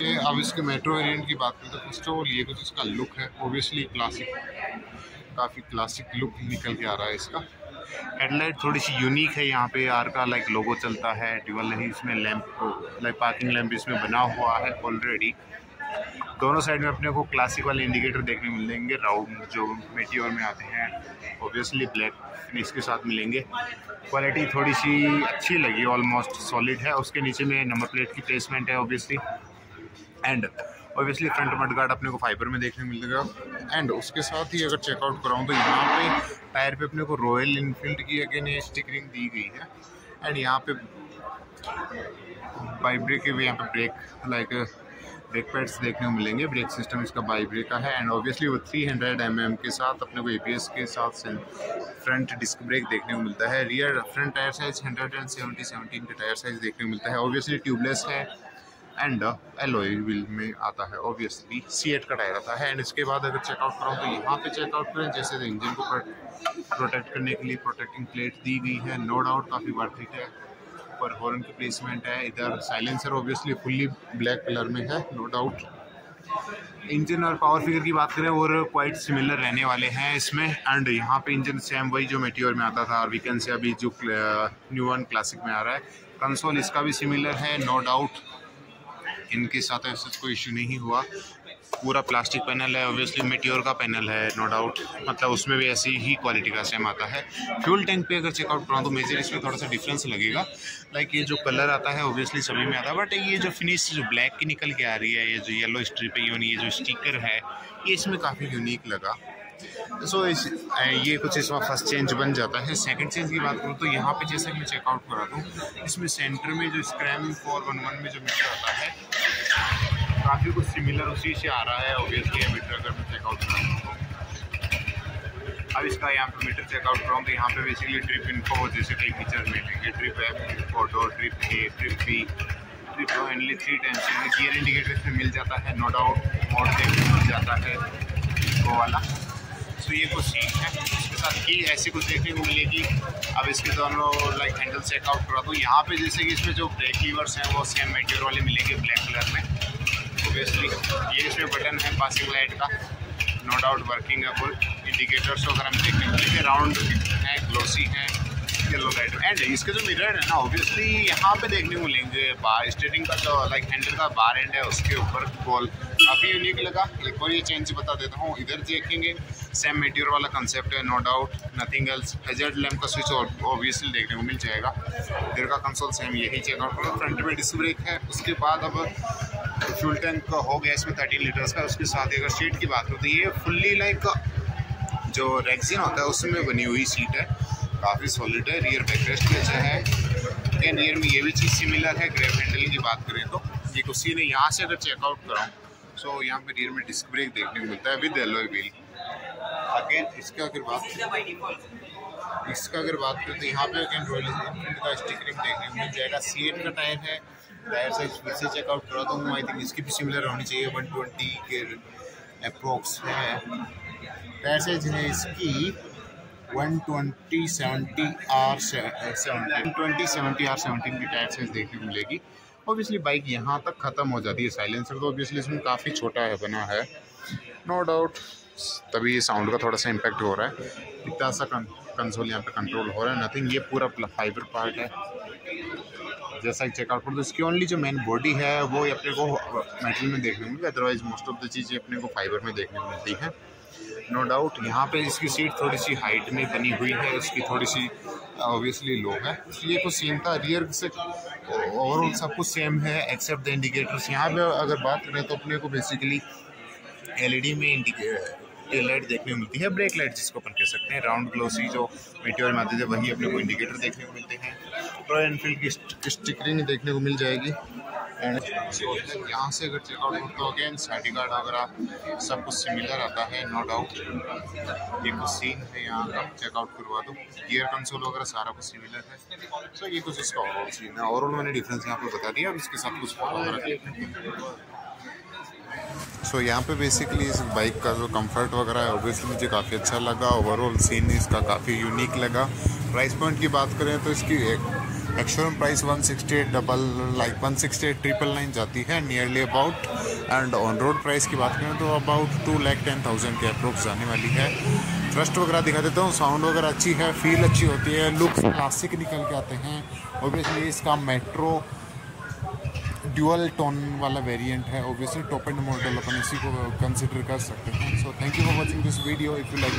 अब इसके metro variant की बात करें तो फ़र्स्ट ऑफ़ ऑल ये कुछ इसका लुक है ओबियसली क्लासिक काफ़ी क्लासिक लुक निकल के आ रहा है इसका। हेडलाइट थोड़ी सी यूनिक है यहाँ पे आर का लाइक लोगो चलता है ट्यूबल नहीं इसमें लैंप लाइक पार्किंग लैंप इसमें बना हुआ है ऑलरेडी दोनों साइड में अपने को क्लासिक वाले इंडिकेटर देखने मिलेंगे राउंड जो मेटियोर में आते हैं ऑब्वियसली ब्लैक फिनिश के साथ मिलेंगे। क्वालिटी थोड़ी सी अच्छी लगी ऑलमोस्ट सॉलिड है, उसके नीचे में नंबर प्लेट की प्लेसमेंट है obviously and obviously front mudguard अपने को फाइबर में देखने मिलेगा। एंड उसके साथ ही अगर चेकआउट कराऊँ तो यहाँ पे टायर पे अपने को रॉयल इनफील्ड की अगेन स्टिकरिंग दी गई है। एंड यहाँ पे बाई ब्रेक के भी यहाँ पे ब्रेक लाइक ब्रेक पैड्स देखने को मिलेंगे। ब्रेक सिस्टम इसका बाई ब्रेक का है। एंड ऑब्वियसली वो 300 हंड्रेड mm के साथ अपने को ए के साथ फ्रंट डिस्क ब्रेक देखने को मिलता है। Rear front tyre size hundred and seventy seventeen का टायर साइज़ देखने को मिलता है। ऑब्वियसली ट्यूबलेस है। एंड एलोई व्हील में आता है ऑब्वियसली सी एट का टायर आता है एंड इसके बाद अगर चेकआउट कराऊँ तो यहाँ पे चेकआउट करें, जैसे इंजन को प्रोटेक्ट करने के लिए प्रोटेक्टिंग प्लेट दी गई है नो डाउट काफ़ी वर्थ है ऊपर हॉर्न की प्लेसमेंट है, इधर silencer obviously fully black colour में है नो डाउट इंजन और पावर फिगर की बात करें और क्वाइट सिमिलर रहने वाले हैं इसमें एंड यहाँ पे इंजन सेम वही जो मेट्योर में आता था, और वीकेंड से अभी जो न्यू वन क्लासिक में आ रहा है कंसोल इसका भी सिमिलर है नो डाउट इनके साथ ऐसा कोई इशू नहीं हुआ। पूरा प्लास्टिक पैनल है ऑब्वियसली मेट्योर का पैनल है नो डाउट मतलब उसमें भी ऐसी ही क्वालिटी का सेम आता है। फ्यूल टैंक पे अगर चेकआउट कराऊँ तो मेजर इसमें थोड़ा सा डिफरेंस लगेगा। लाइक ये जो कलर आता है ऑब्वियसली सभी में आता है बट ये जो फिनिश जो ब्लैक की निकल के आ रही है, ये जो येलो स्ट्रिप है, ये जो स्टिकर है, ये इसमें काफ़ी यूनिक लगा। सो इस ये कुछ इसमें फ़र्स्ट चेंज बन जाता है। सेकंड चेंज की बात करूँ तो यहाँ पे जैसा कि मैं चेकआउट करा दूँ, इसमें सेंटर में जो स्क्रैम फोर वन वन में जो मीटर आता है, काफ़ी कुछ सिमिलर उसी से आ रहा है ऑब्वियसली मीटर अगर मैं चेकआउट करा तो। अब इसका यहाँ पे मीटर चेकआउट कराऊँ तो यहाँ पे बेसिकली ट्रिप इन्फो जैसे कई फीचर मिलेंगे। ट्रिप एप photo trip A trip B trip only three times gear indicator इसमें मिल जाता है नो डाउट मोड मिल जाता है, वो वाला। तो ये कुछ सीट है। इसके साथ ये ऐसी कुछ देखने को मिलेगी। अब इसके दोनों लाइक हैंडल चेकआउट करा तो यहाँ पे जैसे कि इसमें जो ब्रेक लीवर्स हैं, वो सेम मेटेरियल वाले मिलेंगे ब्लैक कलर में। ओबियसली ये इसमें बटन है पासिंग लाइट का। नो डाउट वर्किंग है फुल इंडिकेटर्स वगैरह हम देखने को मिलेंगे राउंड हैं ग्लोसी है। येलो लाइट एंड इसके जो मिरर है ना ऑब्वियसली यहाँ पे देखने को मिलेंगे बार स्टेटिंग का जो लाइक हैंडल का बार एंड है उसके ऊपर बॉल काफ़ी यूनिक लगा। एक बार ये चेंज बता देता हूँ इधर देखेंगे। सेम मेट्योर वाला कंसेप्ट है no doubt nothing else hazard lamp का स्विच ऑब्वियसली देखने को मिल जाएगा। इधर का कंसोल सेम यही चेकआउट करो। फ्रंट में डिस्क ब्रेक है उसके बाद अब फ्यूल टैंक हो गया इसमें थर्टीन लीटर्स का। उसके साथ ही अगर सीट की बात करो तो ये फुल्ली लाइक जो रेक्सिन होता है उसमें बनी हुई सीट है। काफ़ी सॉलिड है। रियर बैकरेस्ट भी अच्छा है। अगेन रियर में ये भी चीज़ सिमिलर है ग्रेप हैंडल की बात करें तो। ये कुछ ने यहाँ से अगर चेकआउट कराऊँ सो यहाँ पे रियर में डिस्क ब्रेक देखने को मिलता है विद एलोई व्हील अगेन इसका अगर बात इसका अगर बात करें तो यहाँ पे अगेन रॉयल एनफील्ड का स्टिकरिंग देखने को मिल जाएगा। सी का टायर है। टायर साइज़ फिर से चेकआउट करा हूँ। आई थिंक इसकी भी सिमिलर होनी चाहिए। वन ट्वेंटी के अप्रोक्स है। टायर साइज़ है इसकी one twenty seventy R seven twenty seventy R seventeen की टायर साइज़ देखने को मिलेगी। ऑब्वियसली बाइक यहाँ तक ख़त्म हो जाती है साइलेंसर तो ऑब्वियसली इसमें काफ़ी छोटा है, बना है। नो डाउट तभी साउंड का थोड़ा सा इम्पेक्ट हो रहा है। इतना सा कंसोल यहाँ पे कंट्रोल हो रहा है। नथिंग ये पूरा फाइबर पार्ट है। जैसा कि चेकआउट करो तो इसकी ओनली जो मेन बॉडी है, वो अपने को मेटल में देखने को मिलती है। अदरवाइज़ मोस्ट ऑफ़ द चीज़ें अपने को फाइबर में देखने को मिलती हैं। नो डाउट यहाँ पे इसकी सीट थोड़ी सी हाइट में बनी हुई है, इसकी थोड़ी सी ऑब्वियसली लो है। इसलिए कुछ सीन था रियर से ओवरऑल सब कुछ सेम है एक्सेप्ट द इंडिकेटर्स यहाँ पे अगर बात करें तो अपने को बेसिकली एलईडी में टेल लाइट देखने को मिलती है ब्रेक लाइट जिसको अपन कह सकते हैं। राउंड ग्लोसी जो मीटियोर में आते थे वही अपने को इंडिकेटर देखने को मिलते हैं। रॉयल एनफील्ड की स्टिकरिंग देखने को मिल जाएगी। एंड यहाँ से अगर चेकआउट हो तो अगेन साइडी गार्ड वगैरह सब कुछ सिमिलर आता है नो डाउट ये कुछ सीन है यहाँ का चेकआउट करवा दो। गियर कंसोल वगैरह सारा कुछ सिमिलर है। सो ये कुछ इसका ओवरऑल सीन है। ओवरऑल मैंने डिफरेंस यहाँ पे बता दिया अब इसके साथ कुछ फॉलो वगैरह सो so, यहाँ पे बेसिकली इस बाइक का जो कंफर्ट वगैरह है ओबियसली मुझे काफ़ी अच्छा लगा। ओवरऑल सीन इसका काफ़ी यूनिक लगा। प्राइस पॉइंट की बात करें तो इसकी एक ex showroom price 168 double like 168 triple nine जाती है nearly about and on road price की बात करें तो about two lakh ten thousand के अप्रोक्स जाने वाली है। ट्रस्ट वगैरह दिखा देता हूँ साउंड वगैरह अच्छी है फील अच्छी होती है लुक्स क्लासिक निकल के आते हैं। ओबियसली इसका मेट्रो ड्यूअल टोन वाला वेरिएंट है ओबियसली टॉप एंड मॉडल अपन इसी को कंसिडर कर सकते हैं। So thank you for watching this video if you like